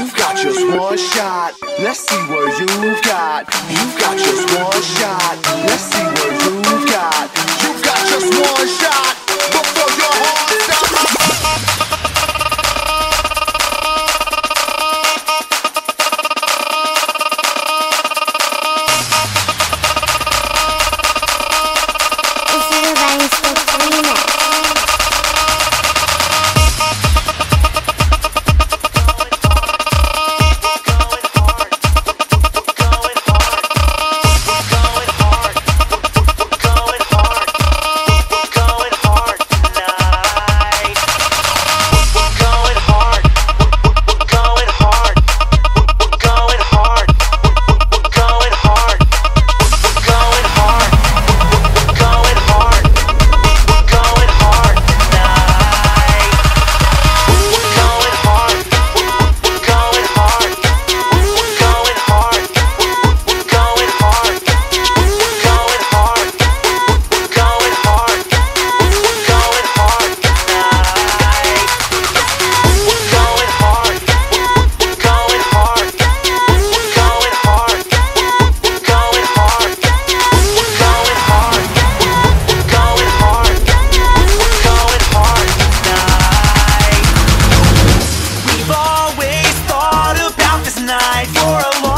You've got just one shot. Let's see where you've got. for a